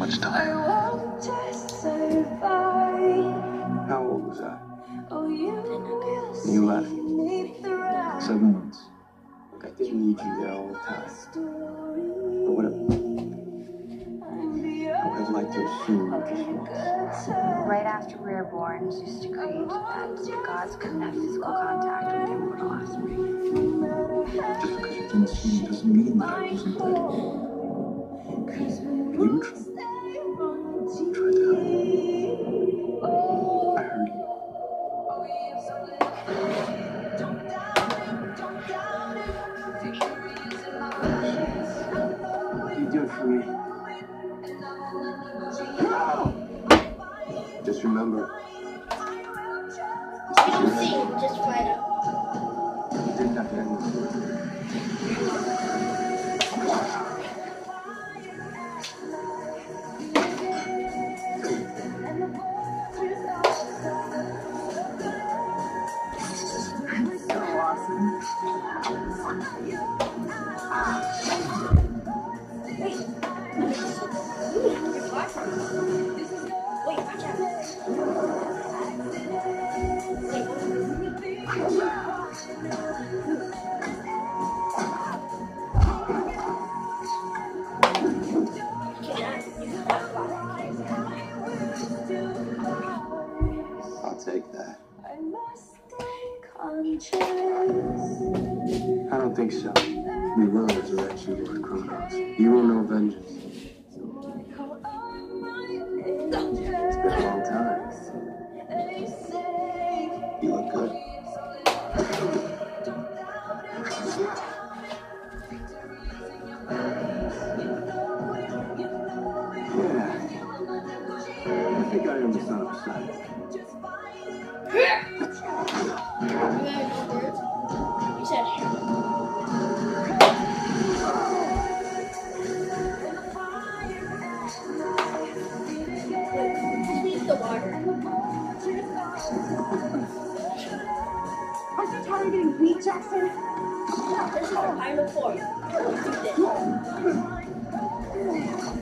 much time. How old was I? Oh, You left. Seven months. I didn't need you there all the time. But what I would have liked to assume just once. Right after we were born, Zeus decreed that the gods couldn't have physical contact with their mortal offspring. Just because you didn't see me doesn't mean that I wasn't there. Do you for me? Just remember. This is your end. just fight up. You didn't have to end this. So awesome. Wait, take that. I must stay conscious. I don't think so. We will resurrect you, Lord Kronos. You will know vengeance. Think I am the. You no said. Beat the water. Are you tired of getting beat, Jackson? Is our final form. Let's do this.